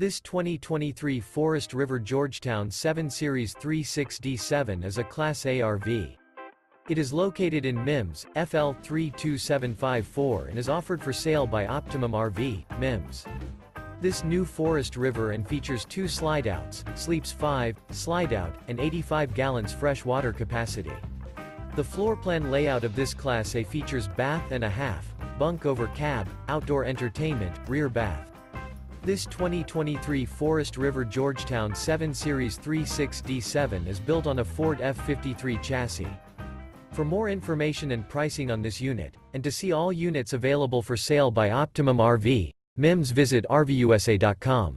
This 2023 Forest River Georgetown 7 Series 36D7 is a Class A RV. It is located in MIMS, FL 32754 and is offered for sale by Optimum RV, MIMS. This new Forest River and features two slide-outs, sleeps 5, slide-out, and 85 gallons fresh water capacity. The floor plan layout of this Class A features bath and a half, bunk over cab, outdoor entertainment, rear bath. This 2023 Forest River Georgetown 7 Series 36D7 is built on a Ford F53 chassis. For more information and pricing on this unit, and to see all units available for sale by Optimum RV, MIMS visit RVUSA.com.